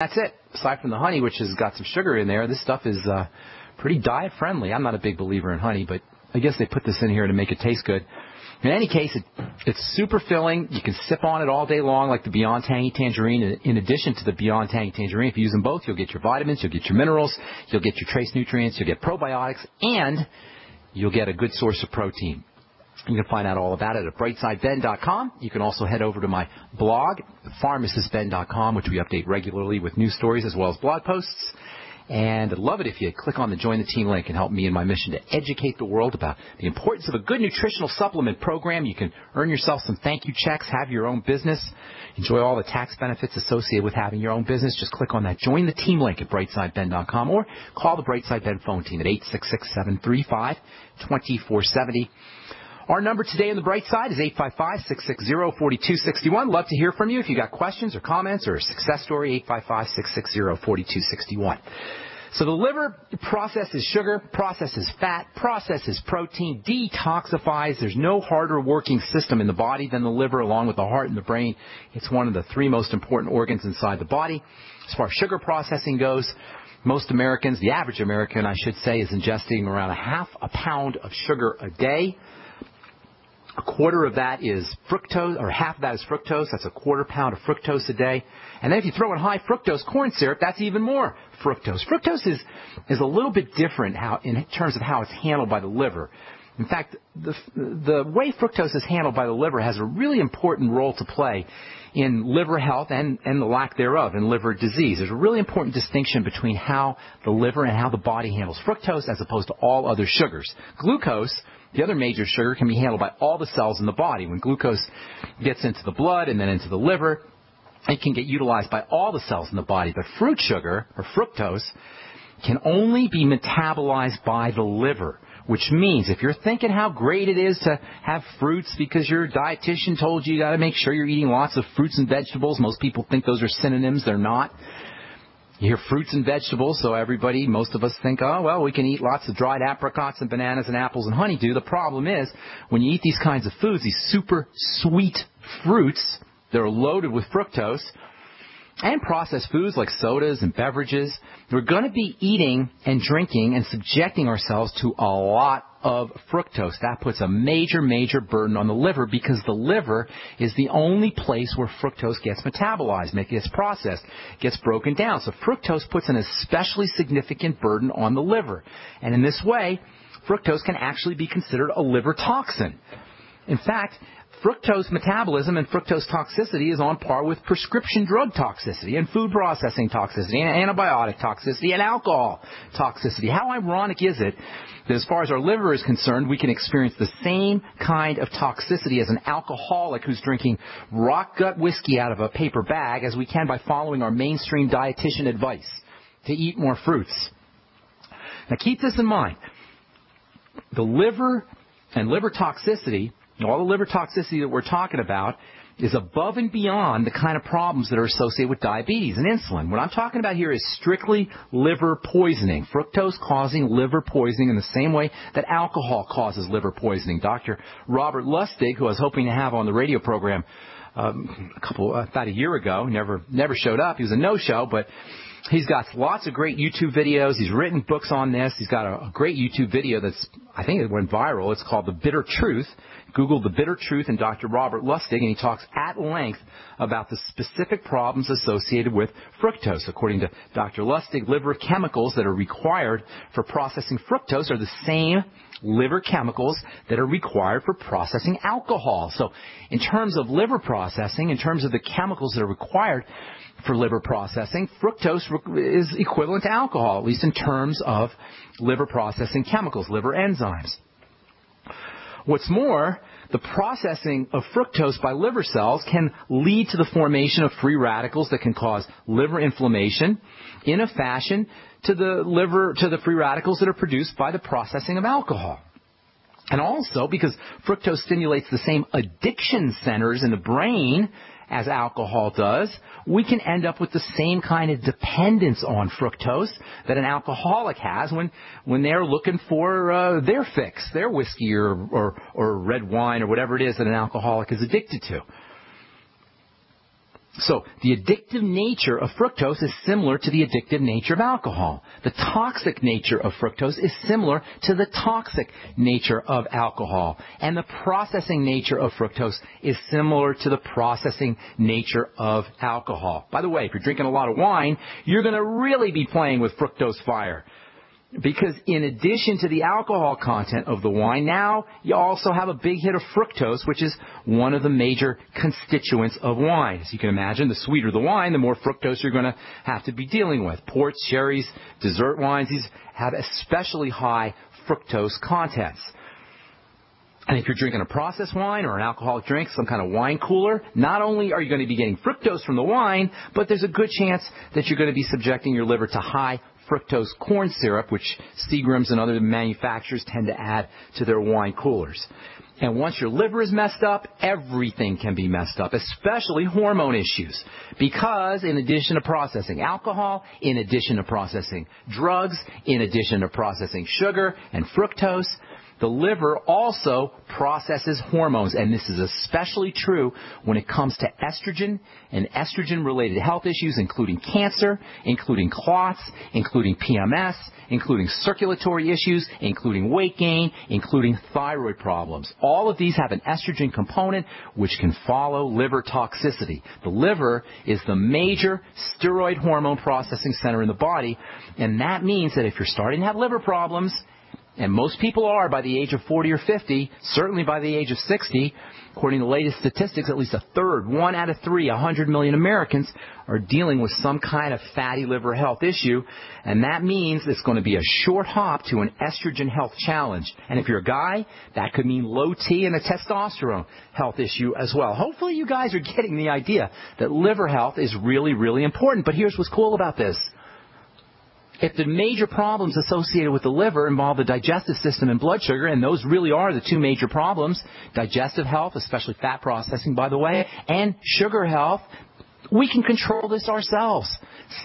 That's it. Aside from the honey, which has got some sugar in there, this stuff is uh, pretty diet friendly. I'm not a big believer in honey, but I guess they put this in here to make it taste good. In any case, it, it's super filling. You can sip on it all day long, like the Beyond Tangy Tangerine. In addition to the Beyond Tangy Tangerine, if you use them both, you'll get your vitamins, you'll get your minerals, you'll get your trace nutrients, you'll get probiotics, and you'll get a good source of protein. You can find out all about it at brightsideben.com. You can also head over to my blog, pharmacistben.com, which we update regularly with news stories as well as blog posts. And I'd love it if you click on the Join the Team link and help me in my mission to educate the world about the importance of a good nutritional supplement program. You can earn yourself some thank you checks, have your own business, enjoy all the tax benefits associated with having your own business. Just click on that Join the Team link at brightsideben.com or call the Brightside Ben phone team at 866 735 2470. Our number today on the bright side is 855-660-4261. Love to hear from you if you've got questions or comments or a success story, 855-660-4261. So the liver processes sugar, processes fat, processes protein, detoxifies. There's no harder working system in the body than the liver along with the heart and the brain. It's one of the three most important organs inside the body. As far as sugar processing goes, most Americans, the average American, I should say, is ingesting around a half a pound of sugar a day. A quarter of that is fructose, or half of that is fructose. That's a quarter pound of fructose a day. And then if you throw in high fructose corn syrup, that's even more fructose. Fructose is, is a little bit different how, in terms of how it's handled by the liver. In fact, the, the way fructose is handled by the liver has a really important role to play in liver health and, and the lack thereof in liver disease. There's a really important distinction between how the liver and how the body handles fructose as opposed to all other sugars. Glucose the other major sugar can be handled by all the cells in the body. When glucose gets into the blood and then into the liver, it can get utilized by all the cells in the body. But fruit sugar, or fructose, can only be metabolized by the liver. Which means if you're thinking how great it is to have fruits because your dietitian told you you gotta make sure you're eating lots of fruits and vegetables, most people think those are synonyms, they're not. You hear fruits and vegetables, so everybody, most of us think, oh, well, we can eat lots of dried apricots and bananas and apples and honeydew. The problem is, when you eat these kinds of foods, these super sweet fruits, they're loaded with fructose, and processed foods like sodas and beverages, we're going to be eating and drinking and subjecting ourselves to a lot of fructose. That puts a major, major burden on the liver because the liver is the only place where fructose gets metabolized, it gets processed, gets broken down. So fructose puts an especially significant burden on the liver. And in this way, fructose can actually be considered a liver toxin. In fact, fructose metabolism and fructose toxicity is on par with prescription drug toxicity and food processing toxicity and antibiotic toxicity and alcohol toxicity. How ironic is it that as far as our liver is concerned, we can experience the same kind of toxicity as an alcoholic who's drinking rock gut whiskey out of a paper bag as we can by following our mainstream dietitian advice to eat more fruits. Now keep this in mind. The liver and liver toxicity all the liver toxicity that we're talking about is above and beyond the kind of problems that are associated with diabetes and insulin. What I'm talking about here is strictly liver poisoning, fructose causing liver poisoning in the same way that alcohol causes liver poisoning. Dr. Robert Lustig, who I was hoping to have on the radio program um, a couple about a year ago, never never showed up. He was a no-show, but He's got lots of great YouTube videos. He's written books on this. He's got a, a, great YouTube video that's, I think it went viral. It's called The Bitter Truth. Google The Bitter Truth and Dr. Robert Lustig, and he talks at length about the specific problems associated with fructose. According to Dr. Lustig, liver chemicals that are required for processing fructose are the same liver chemicals that are required for processing alcohol. So in terms of liver processing, in terms of the chemicals that are required for liver processing, fructose is equivalent to alcohol, at least in terms of liver processing chemicals, liver enzymes. What's more, the processing of fructose by liver cells can lead to the formation of free radicals that can cause liver inflammation in a fashion to the liver, to the free radicals that are produced by the processing of alcohol. And also because fructose stimulates the same addiction centers in the brain as alcohol does, we can end up with the same kind of dependence on fructose that an alcoholic has when, when they're looking for uh, their fix, their whiskey or, or, or red wine or whatever it is that an alcoholic is addicted to. So the addictive nature of fructose is similar to the addictive nature of alcohol. The toxic nature of fructose is similar to the toxic nature of alcohol. And the processing nature of fructose is similar to the processing nature of alcohol. By the way, if you're drinking a lot of wine, you're going to really be playing with fructose fire. Because in addition to the alcohol content of the wine, now you also have a big hit of fructose, which is one of the major constituents of wine. As you can imagine, the sweeter the wine, the more fructose you're going to have to be dealing with. Ports, sherries, dessert wines, these have especially high fructose contents. And if you're drinking a processed wine or an alcoholic drink, some kind of wine cooler, not only are you going to be getting fructose from the wine, but there's a good chance that you're going to be subjecting your liver to high fructose corn syrup, which Seagram's and other manufacturers tend to add to their wine coolers. And once your liver is messed up, everything can be messed up, especially hormone issues. Because in addition to processing alcohol, in addition to processing drugs, in addition to processing sugar and fructose, the liver also processes hormones, and this is especially true when it comes to estrogen and estrogen related health issues, including cancer, including clots, including PMS, including circulatory issues, including weight gain, including thyroid problems. All of these have an estrogen component which can follow liver toxicity. The liver is the major steroid hormone processing center in the body, and that means that if you're starting to have liver problems, and most people are by the age of 40 or 50, certainly by the age of 60. According to the latest statistics, at least a third, one out of three, 100 million Americans are dealing with some kind of fatty liver health issue. And that means it's going to be a short hop to an estrogen health challenge. And if you're a guy, that could mean low T and a testosterone health issue as well. Hopefully you guys are getting the idea that liver health is really, really important. But here's what's cool about this if the major problems associated with the liver involve the digestive system and blood sugar, and those really are the two major problems, digestive health, especially fat processing, by the way, and sugar health, we can control this ourselves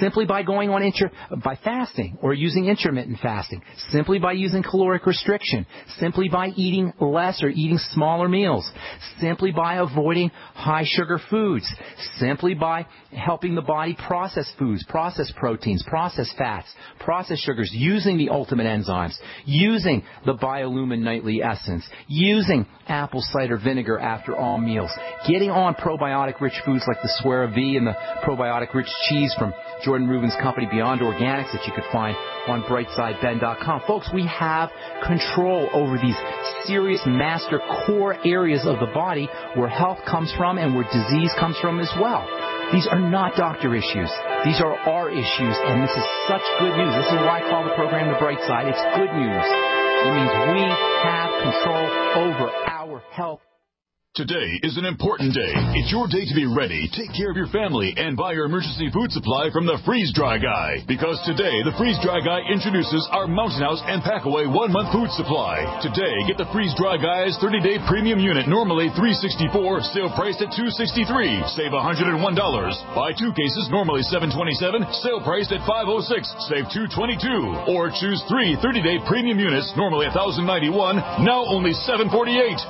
simply by going on inter, by fasting or using intermittent fasting, simply by using caloric restriction, simply by eating less or eating smaller meals, simply by avoiding high sugar foods, simply by helping the body process foods, process proteins, process fats, process sugars, using the ultimate enzymes, using the biolumin nightly essence, using apple cider vinegar after all meals, getting on probiotic rich foods like the SueroViv and the probiotic rich cheese from Jordan Rubin's company Beyond Organics that you could find on brightsideben.com. Folks, we have control over these serious master core areas of the body where health comes from and where disease comes from as well. These are not doctor issues. These are our issues, and this is such good news. This is why I call the program The Bright Side. It's good news. It means we have control over our health Today is an important day. It's your day to be ready, take care of your family, and buy your emergency food supply from the Freeze Dry Guy. Because today, the Freeze Dry Guy introduces our Mountain House and Packaway one month food supply. Today, get the Freeze Dry Guy's 30 day premium unit, normally 364, sale priced at 263. Save $101. Buy two cases, normally 727, sale priced at 506, save 222. Or choose three 30 day premium units, normally 1,091, now only 748.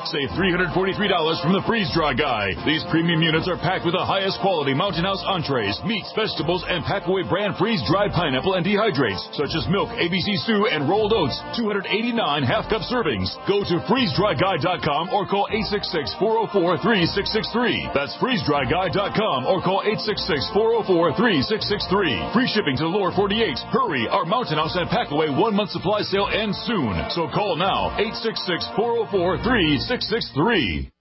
Save $343 from the Freeze Dry Guy. These premium units are packed with the highest quality Mountain House entrees, meats, vegetables, and Packaway brand freeze dried pineapple and dehydrates, such as milk, ABC stew, and rolled oats. 289 half cup servings. Go to freezedryguy.com or call 866 404 3663. That's freezedryguy.com or call 866 404 3663. Free shipping to the lower 48. Hurry, our Mountain House and Packaway one month supply sale ends soon. So call now 866 404 3663.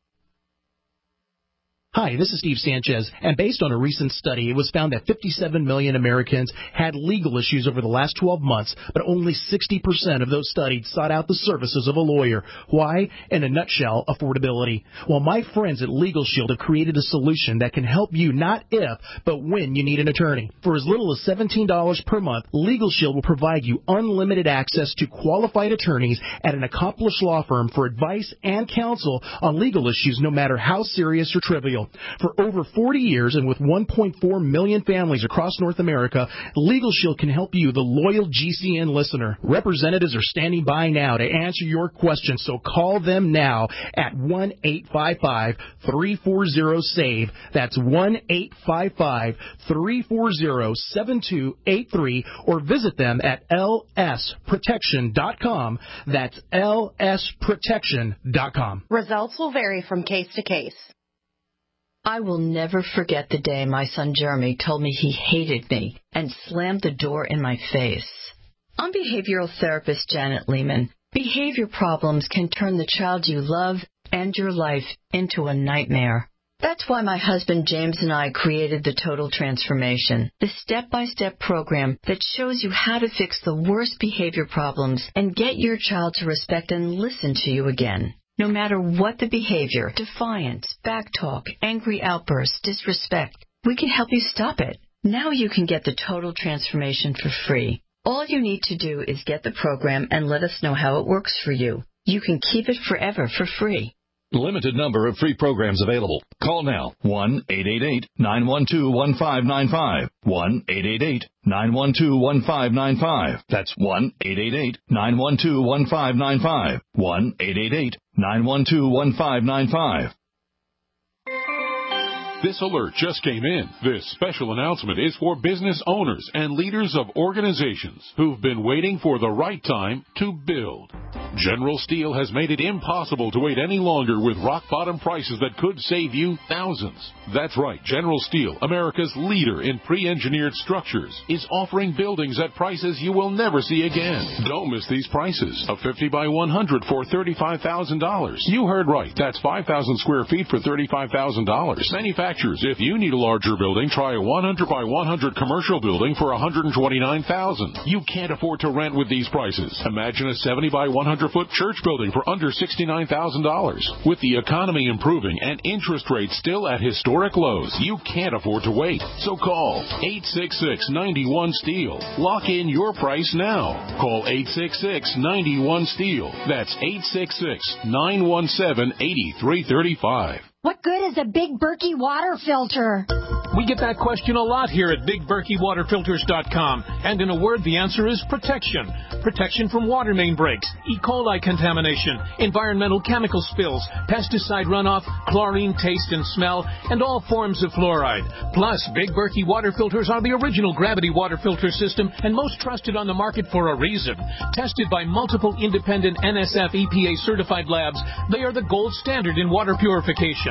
Hi, this is Steve Sanchez, and based on a recent study, it was found that 57 million Americans had legal issues over the last 12 months, but only 60% of those studied sought out the services of a lawyer. Why? In a nutshell, affordability. Well, my friends at Legal Shield have created a solution that can help you not if, but when you need an attorney. For as little as $17 per month, Legal Shield will provide you unlimited access to qualified attorneys at an accomplished law firm for advice and counsel on legal issues no matter how serious or trivial. Shield. For over 40 years and with 1.4 million families across North America, Legal Shield can help you, the loyal GCN listener. Representatives are standing by now to answer your questions, so call them now at 1-855-340-SAVE. That's 1-855-340-7283 or visit them at lsprotection.com. That's lsprotection.com. Results will vary from case to case. I will never forget the day my son Jeremy told me he hated me and slammed the door in my face. I'm behavioral therapist Janet Lehman. Behavior problems can turn the child you love and your life into a nightmare. That's why my husband James and I created the Total Transformation, the step-by-step program that shows you how to fix the worst behavior problems and get your child to respect and listen to you again. No matter what the behavior, defiance, backtalk, angry outbursts, disrespect, we can help you stop it. Now you can get the Total Transformation for free. All you need to do is get the program and let us know how it works for you. You can keep it forever for free. Limited number of free programs available. Call now 1 888 912 1595. 1 888 912 1595. That's 1 888 912 1595. 1 888 912 1595. This alert just came in. This special announcement is for business owners and leaders of organizations who've been waiting for the right time to build. General Steel has made it impossible to wait any longer with rock bottom prices that could save you thousands. That's right, General Steel, America's leader in pre-engineered structures, is offering buildings at prices you will never see again. Don't miss these prices. A 50 by 100 for $35,000. You heard right. That's 5,000 square feet for $35,000. Manufacturers. If you need a larger building, try a 100 by 100 commercial building for 129,000. You can't afford to rent with these prices. Imagine a 70 by 100 foot church building for under $69,000. With the economy improving and interest rates still at historic lows, you can't afford to wait. So call 866-91 Steel. Lock in your price now. Call 866-91 Steel. That's 866-917-8335. What good is a Big Berkey water filter? We get that question a lot here at BigBerkeyWaterFilters.com. And in a word, the answer is protection. Protection from water main breaks, E. coli contamination, environmental chemical spills, pesticide runoff, chlorine taste and smell, and all forms of fluoride. Plus, Big Berkey water filters are the original gravity water filter system and most trusted on the market for a reason. Tested by multiple independent NSF EPA certified labs, they are the gold standard in water purification.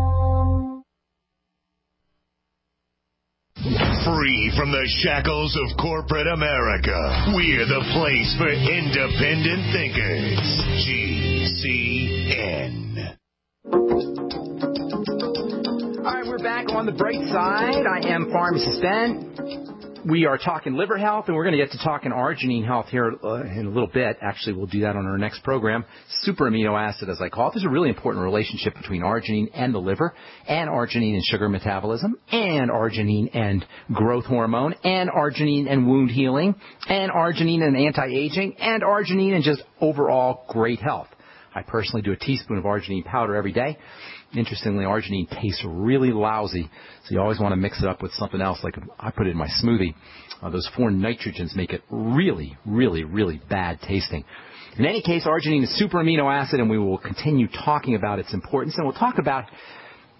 Free from the shackles of corporate America, we're the place for independent thinkers. GCN. All right, we're back on the bright side. I am Pharmacist Ben. We are talking liver health, and we're going to get to talking arginine health here uh, in a little bit. Actually, we'll do that on our next program. Super amino acid, as I call it. There's a really important relationship between arginine and the liver, and arginine and sugar metabolism, and arginine and growth hormone, and arginine and wound healing, and arginine and anti-aging, and arginine and just overall great health. I personally do a teaspoon of arginine powder every day. Interestingly, arginine tastes really lousy, so you always want to mix it up with something else. Like I put it in my smoothie. Uh, those four nitrogens make it really, really, really bad tasting. In any case, arginine is super amino acid, and we will continue talking about its importance, and we'll talk about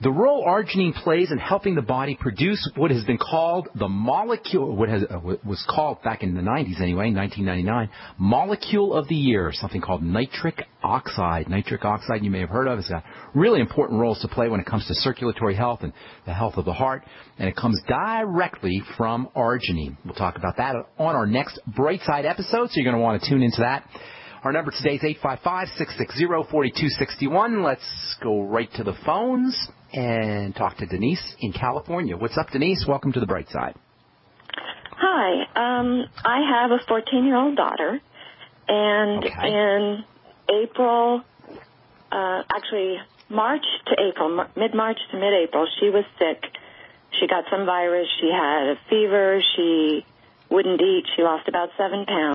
the role arginine plays in helping the body produce what has been called the molecule, what has, uh, was called back in the 90s anyway, 1999, molecule of the year, something called nitric oxide. Nitric oxide you may have heard of. It's got really important roles to play when it comes to circulatory health and the health of the heart, and it comes directly from arginine. We'll talk about that on our next Bright Side episode, so you're going to want to tune into that. Our number today is 855-660-4261. Let's go right to the phones. And talk to Denise in California. What's up, Denise? Welcome to the bright side. Hi. Um, I have a 14 year old daughter, and Okay. in April, uh, actually March to April, mid March to mid April, she was sick. She got some virus. She had a fever. She wouldn't eat. She lost about seven pounds.